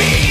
me.